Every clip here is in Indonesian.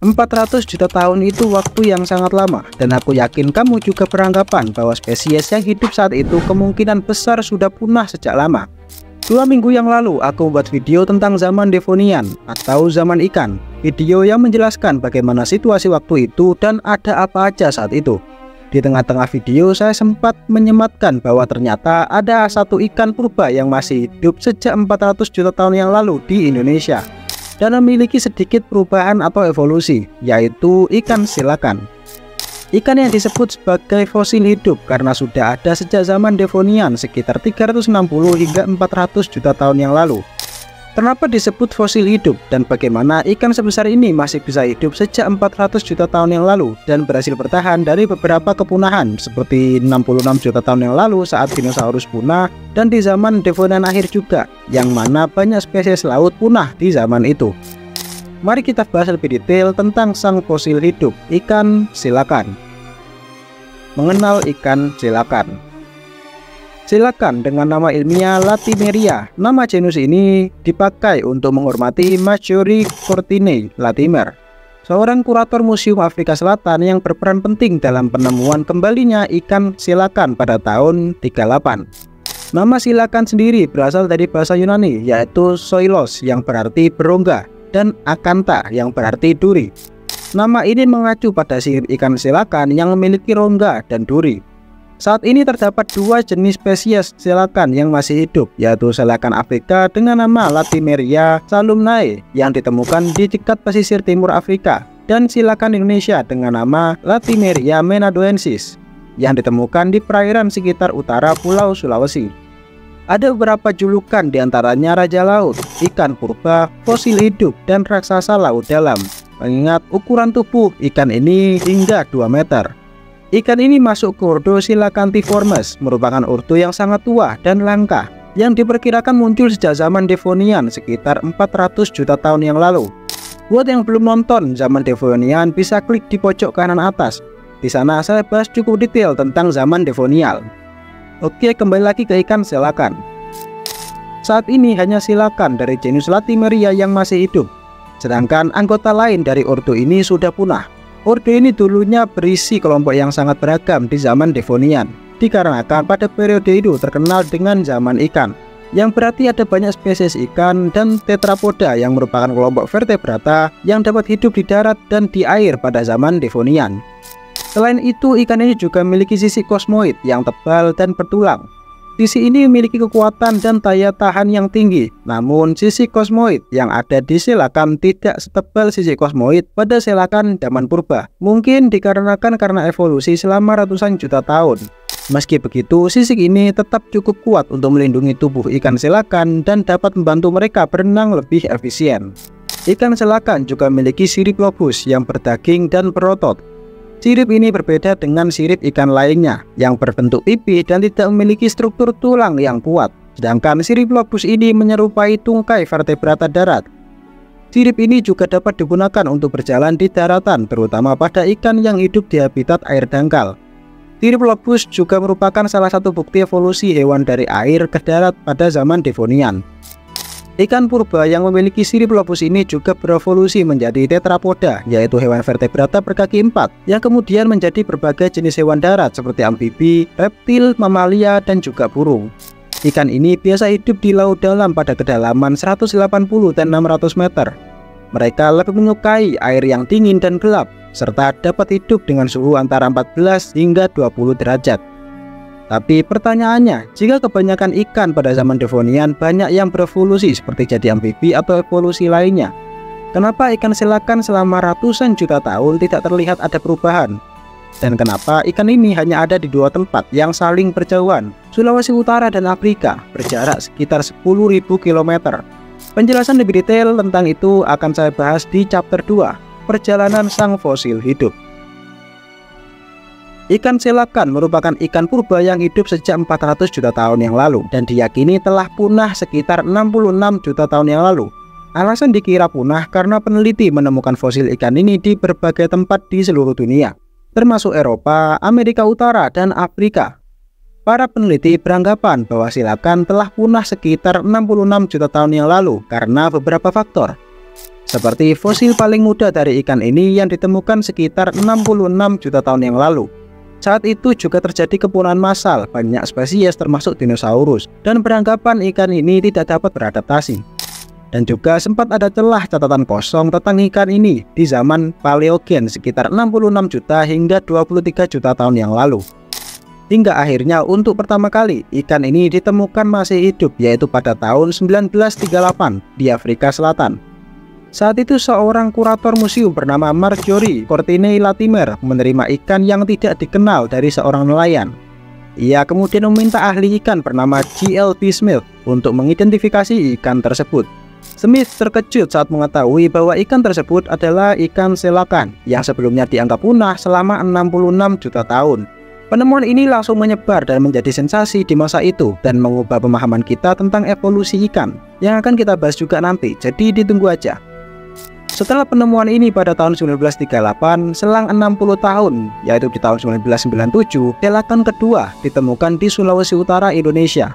400 juta tahun itu waktu yang sangat lama dan aku yakin kamu juga beranggapan bahwa spesies yang hidup saat itu kemungkinan besar sudah punah sejak lama. Dua minggu yang lalu aku membuat video tentang zaman Devonian atau zaman ikan. Video yang menjelaskan bagaimana situasi waktu itu dan ada apa aja saat itu. Di tengah-tengah video saya sempat menyematkan bahwa ternyata ada satu ikan purba yang masih hidup sejak 400 juta tahun yang lalu di Indonesia dan memiliki sedikit perubahan atau evolusi, yaitu ikan silakan. Ikan yang disebut sebagai fosil hidup karena sudah ada sejak zaman Devonian sekitar 360 hingga 400 juta tahun yang lalu. Kenapa disebut fosil hidup dan bagaimana ikan sebesar ini masih bisa hidup sejak 400 juta tahun yang lalu dan berhasil bertahan dari beberapa kepunahan seperti 66 juta tahun yang lalu saat dinosaurus punah dan di zaman Devonian akhir juga yang mana banyak spesies laut punah di zaman itu. Mari kita bahas lebih detail tentang sang fosil hidup ikan silakan. Mengenal ikan silakan. Silakan dengan nama ilmiah Latimeria. Nama genus ini dipakai untuk menghormati Marjorie Courtney Latimer, seorang kurator Museum Afrika Selatan yang berperan penting dalam penemuan kembalinya ikan silakan pada tahun 38. Nama silakan sendiri berasal dari bahasa Yunani yaitu soilos yang berarti berongga dan akanta yang berarti duri. Nama ini mengacu pada sihir ikan silakan yang memiliki rongga dan duri. Saat ini terdapat dua jenis spesies silakan yang masih hidup, yaitu silakan Afrika dengan nama Latimeria salumnae yang ditemukan di dekat pesisir timur Afrika dan silakan Indonesia dengan nama Latimeria menadoensis yang ditemukan di perairan sekitar utara Pulau Sulawesi. Ada beberapa julukan di antaranya Raja Laut, ikan purba, fosil hidup, dan raksasa laut dalam. Mengingat ukuran tubuh ikan ini hingga 2 meter. Ikan ini masuk ke ordo Silacantiformes, merupakan ordo yang sangat tua dan langka, yang diperkirakan muncul sejak zaman Devonian sekitar 400 juta tahun yang lalu. Buat yang belum nonton zaman Devonian bisa klik di pojok kanan atas. Di sana saya bahas cukup detail tentang zaman Devonial. Oke, kembali lagi ke ikan silakan. Saat ini hanya silakan dari genus Latimeria yang masih hidup, sedangkan anggota lain dari ordo ini sudah punah. Orde ini dulunya berisi kelompok yang sangat beragam di zaman Devonian, dikarenakan pada periode itu terkenal dengan zaman ikan, yang berarti ada banyak spesies ikan dan tetrapoda yang merupakan kelompok vertebrata yang dapat hidup di darat dan di air pada zaman Devonian. Selain itu, ikan ini juga memiliki sisi kosmoid yang tebal dan bertulang, Sisi ini memiliki kekuatan dan daya tahan yang tinggi, namun sisi kosmoid yang ada di silakan tidak setebal sisi kosmoid pada silakan zaman purba. Mungkin dikarenakan karena evolusi selama ratusan juta tahun. Meski begitu, sisik ini tetap cukup kuat untuk melindungi tubuh ikan silakan dan dapat membantu mereka berenang lebih efisien. Ikan selakan juga memiliki sirip lobus yang berdaging dan berotot, Sirip ini berbeda dengan sirip ikan lainnya yang berbentuk pipi dan tidak memiliki struktur tulang yang kuat. Sedangkan sirip lobus ini menyerupai tungkai vertebrata darat. Sirip ini juga dapat digunakan untuk berjalan di daratan, terutama pada ikan yang hidup di habitat air dangkal. Sirip lobus juga merupakan salah satu bukti evolusi hewan dari air ke darat pada zaman Devonian. Ikan purba yang memiliki sirip lobus ini juga berevolusi menjadi tetrapoda, yaitu hewan vertebrata berkaki empat, yang kemudian menjadi berbagai jenis hewan darat seperti amfibi, reptil, mamalia, dan juga burung. Ikan ini biasa hidup di laut dalam pada kedalaman 180 dan 600 meter. Mereka lebih menyukai air yang dingin dan gelap, serta dapat hidup dengan suhu antara 14 hingga 20 derajat. Tapi pertanyaannya, jika kebanyakan ikan pada zaman Devonian banyak yang berevolusi seperti jadi amfibi atau evolusi lainnya, kenapa ikan silakan selama ratusan juta tahun tidak terlihat ada perubahan? Dan kenapa ikan ini hanya ada di dua tempat yang saling berjauhan, Sulawesi Utara dan Afrika, berjarak sekitar 10.000 km? Penjelasan lebih detail tentang itu akan saya bahas di chapter 2, Perjalanan Sang Fosil Hidup. Ikan selakan merupakan ikan purba yang hidup sejak 400 juta tahun yang lalu dan diyakini telah punah sekitar 66 juta tahun yang lalu. Alasan dikira punah karena peneliti menemukan fosil ikan ini di berbagai tempat di seluruh dunia, termasuk Eropa, Amerika Utara, dan Afrika. Para peneliti beranggapan bahwa silakan telah punah sekitar 66 juta tahun yang lalu karena beberapa faktor. Seperti fosil paling muda dari ikan ini yang ditemukan sekitar 66 juta tahun yang lalu. Saat itu juga terjadi kepunahan massal banyak spesies termasuk dinosaurus dan beranggapan ikan ini tidak dapat beradaptasi. Dan juga sempat ada celah catatan kosong tentang ikan ini di zaman Paleogen sekitar 66 juta hingga 23 juta tahun yang lalu. Hingga akhirnya untuk pertama kali ikan ini ditemukan masih hidup yaitu pada tahun 1938 di Afrika Selatan. Saat itu seorang kurator museum bernama Marjorie Courtney Latimer menerima ikan yang tidak dikenal dari seorang nelayan. Ia kemudian meminta ahli ikan bernama G.L.B. Smith untuk mengidentifikasi ikan tersebut. Smith terkejut saat mengetahui bahwa ikan tersebut adalah ikan selakan yang sebelumnya dianggap punah selama 66 juta tahun. Penemuan ini langsung menyebar dan menjadi sensasi di masa itu dan mengubah pemahaman kita tentang evolusi ikan yang akan kita bahas juga nanti, jadi ditunggu aja. Setelah penemuan ini pada tahun 1938, selang 60 tahun, yaitu di tahun 1997, selakan kedua ditemukan di Sulawesi Utara, Indonesia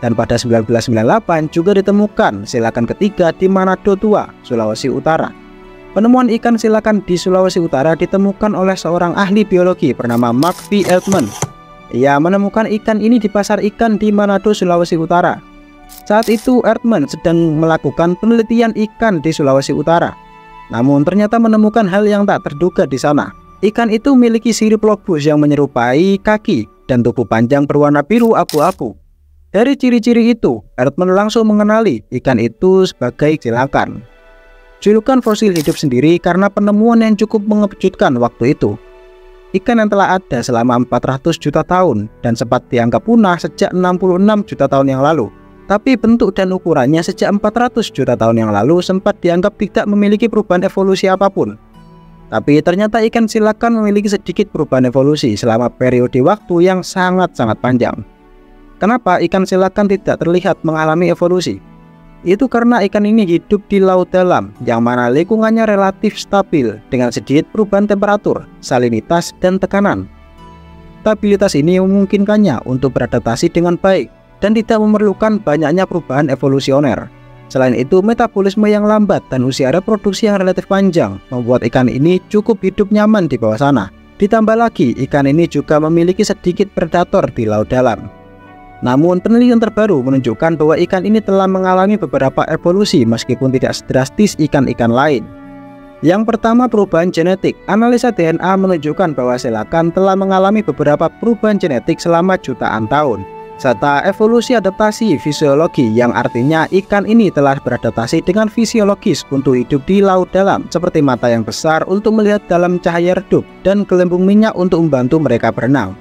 dan pada 1998 juga ditemukan silakan ketiga di Manado Tua, Sulawesi Utara. Penemuan ikan silakan di Sulawesi Utara ditemukan oleh seorang ahli biologi bernama Mark V. Eltman. Ia menemukan ikan ini di pasar ikan di Manado, Sulawesi Utara. Saat itu Erdman sedang melakukan penelitian ikan di Sulawesi Utara. Namun ternyata menemukan hal yang tak terduga di sana. Ikan itu memiliki sirip lobus yang menyerupai kaki dan tubuh panjang berwarna biru abu-abu. Dari ciri-ciri itu, Erdman langsung mengenali ikan itu sebagai silakan. Julukan fosil hidup sendiri karena penemuan yang cukup mengejutkan waktu itu. Ikan yang telah ada selama 400 juta tahun dan sempat dianggap punah sejak 66 juta tahun yang lalu. Tapi bentuk dan ukurannya sejak 400 juta tahun yang lalu sempat dianggap tidak memiliki perubahan evolusi apa pun. Tapi ternyata ikan silakan memiliki sedikit perubahan evolusi selama periode waktu yang sangat-sangat panjang. Kenapa ikan silakan tidak terlihat mengalami evolusi? Itu karena ikan ini hidup di laut dalam yang mana lingkungannya relatif stabil dengan sedikit perubahan temperatur, salinitas, dan tekanan. Stabilitas ini memungkinkannya untuk beradaptasi dengan baik dan tidak memerlukan banyaknya perubahan evolusioner. Selain itu, metabolisme yang lambat dan usia reproduksi yang relatif panjang membuat ikan ini cukup hidup nyaman di bawah sana. Ditambah lagi, ikan ini juga memiliki sedikit predator di laut dalam. Namun penelitian terbaru menunjukkan bahwa ikan ini telah mengalami beberapa evolusi meskipun tidak sedrastis ikan-ikan lain. Yang pertama perubahan genetik. Analisa DNA menunjukkan bahwa selakan telah mengalami beberapa perubahan genetik selama jutaan tahun serta evolusi adaptasi fisiologi yang artinya ikan ini telah beradaptasi dengan fisiologis untuk hidup di laut dalam seperti mata yang besar untuk melihat dalam cahaya redup dan gelembung minyak untuk membantu mereka berenang.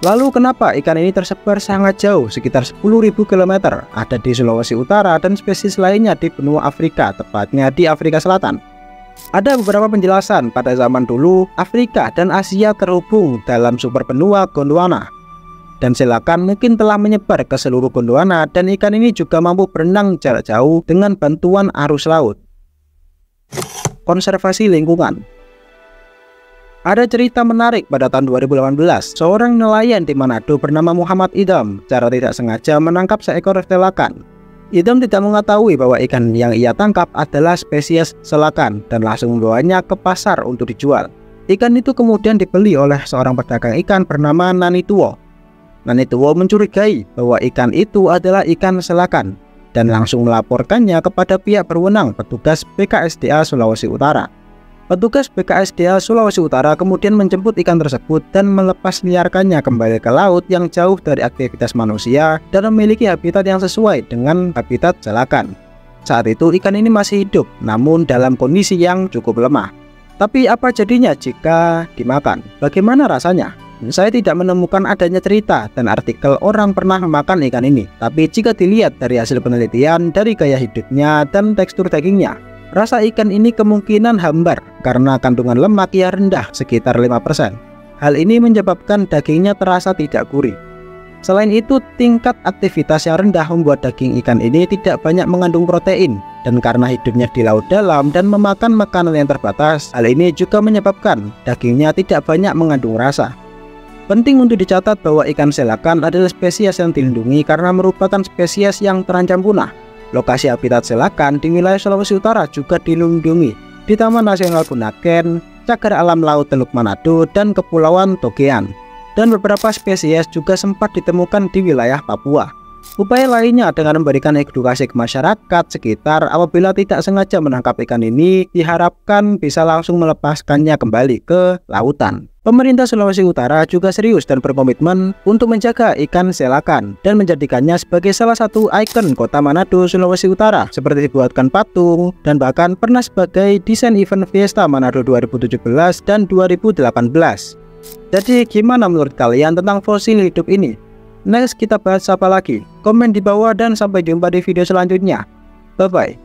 Lalu kenapa ikan ini tersebar sangat jauh, sekitar 10.000 km, ada di Sulawesi Utara dan spesies lainnya di benua Afrika, tepatnya di Afrika Selatan? Ada beberapa penjelasan pada zaman dulu, Afrika dan Asia terhubung dalam super benua Gondwana. Dan silakan mungkin telah menyebar ke seluruh Gondwana dan ikan ini juga mampu berenang jarak jauh dengan bantuan arus laut. Konservasi lingkungan ada cerita menarik pada tahun 2018, seorang nelayan di Manado bernama Muhammad Idam secara tidak sengaja menangkap seekor selakan. Idam tidak mengetahui bahwa ikan yang ia tangkap adalah spesies selakan dan langsung membawanya ke pasar untuk dijual. Ikan itu kemudian dibeli oleh seorang pedagang ikan bernama Nani Tuwo. Nani Tuwo mencurigai bahwa ikan itu adalah ikan selakan dan langsung melaporkannya kepada pihak berwenang petugas BKSDA Sulawesi Utara. Petugas BKSDA Sulawesi Utara kemudian menjemput ikan tersebut dan melepas liarkannya kembali ke laut yang jauh dari aktivitas manusia dan memiliki habitat yang sesuai dengan habitat jalakan. Saat itu ikan ini masih hidup namun dalam kondisi yang cukup lemah. Tapi apa jadinya jika dimakan? Bagaimana rasanya? Saya tidak menemukan adanya cerita dan artikel orang pernah memakan ikan ini. Tapi jika dilihat dari hasil penelitian, dari gaya hidupnya dan tekstur dagingnya, Rasa ikan ini kemungkinan hambar karena kandungan lemak yang rendah sekitar 5%. Hal ini menyebabkan dagingnya terasa tidak gurih. Selain itu, tingkat aktivitas yang rendah membuat daging ikan ini tidak banyak mengandung protein dan karena hidupnya di laut dalam dan memakan makanan yang terbatas, hal ini juga menyebabkan dagingnya tidak banyak mengandung rasa. Penting untuk dicatat bahwa ikan selakan adalah spesies yang dilindungi karena merupakan spesies yang terancam punah Lokasi habitat selakan di wilayah Sulawesi Utara juga dilindungi di Taman Nasional Bunaken, Cagar Alam Laut Teluk Manado, dan Kepulauan Togean. Dan beberapa spesies juga sempat ditemukan di wilayah Papua. Upaya lainnya dengan memberikan edukasi ke masyarakat sekitar apabila tidak sengaja menangkap ikan ini diharapkan bisa langsung melepaskannya kembali ke lautan. Pemerintah Sulawesi Utara juga serius dan berkomitmen untuk menjaga ikan selakan dan menjadikannya sebagai salah satu ikon kota Manado, Sulawesi Utara seperti dibuatkan patung dan bahkan pernah sebagai desain event Fiesta Manado 2017 dan 2018. Jadi gimana menurut kalian tentang fosil hidup ini? Next kita bahas apa lagi? Komen di bawah dan sampai jumpa di video selanjutnya. Bye-bye.